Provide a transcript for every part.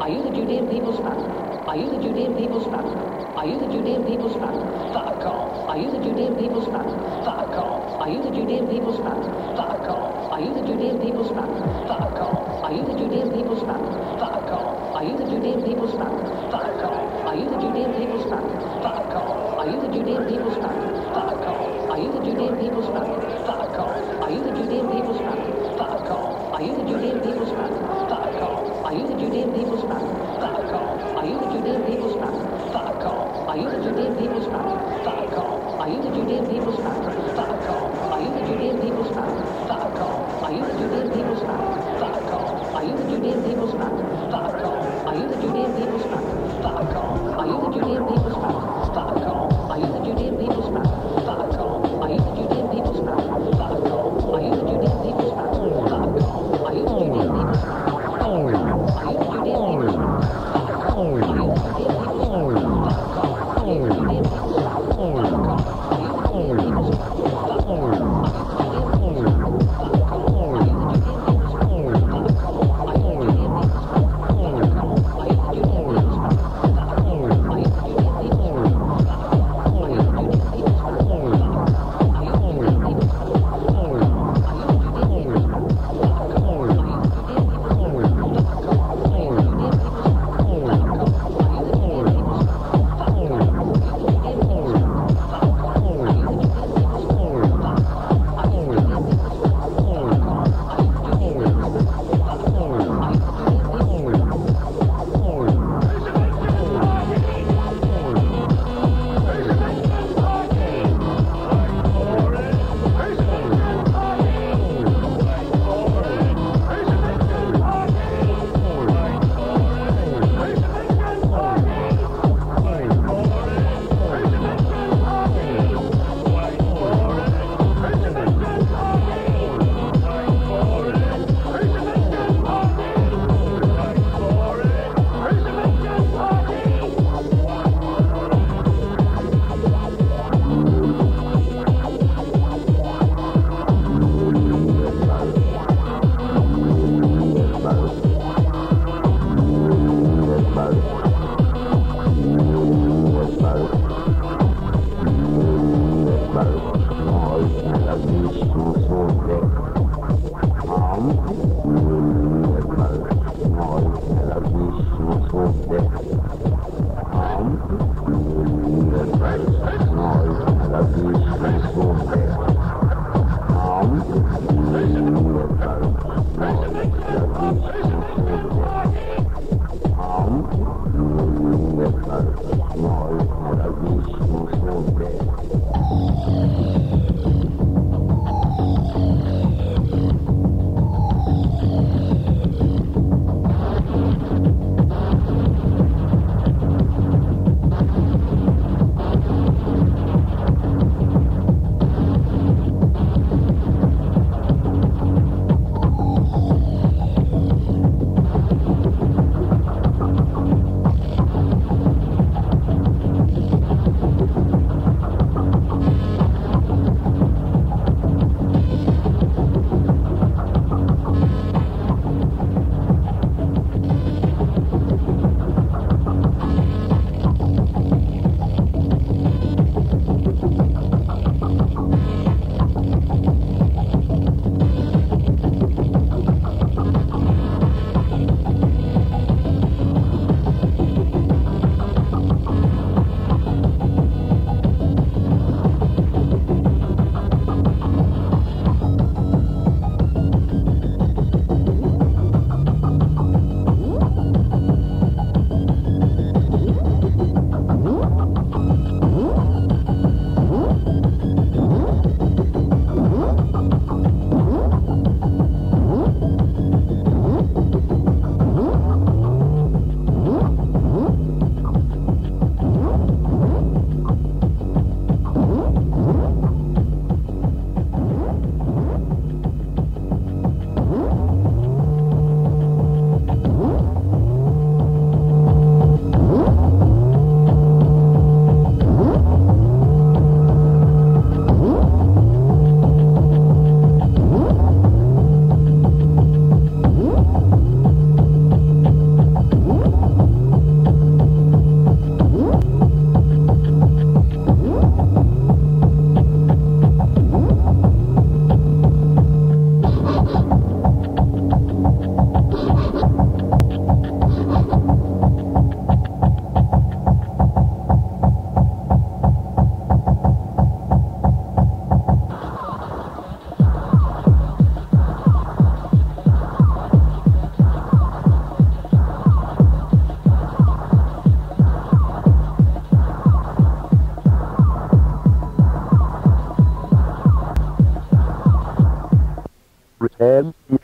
Are you the Judean people's sponsor? Are you the Judean people's sponsor? Are you the Judean people's sponsor? Fuck off! Are you the Judean people's sponsor? Fuck off! Are you the Judean people's sponsor? Fuck off! Are you the Judean people's sponsor? Fuck off! Are you the Judean people's sponsor? Fuck all. Are you the Judean people's sponsor? Jesus, you're so wet.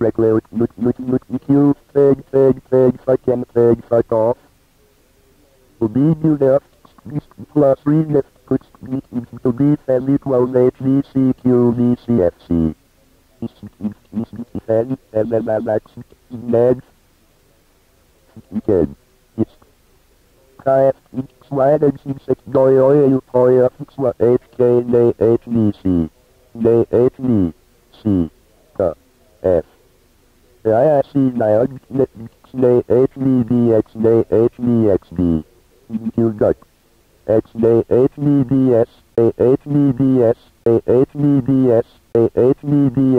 Look, look, look, EQ, fag, fag, fag, fuck off. Will be new left, plus 3 left, puts me into B family equals HVCQVCFC. Fan, MMMX, NED, Again. It's KF, Swag, and C6, Doi, Oi, Oi, X, HK, N, HVC, N, HVC, K, F. I see nine, N, HVBX, N, HVXB. You got. X, N, HVBS, A, HVBS, A, HVBS, A, HVBS.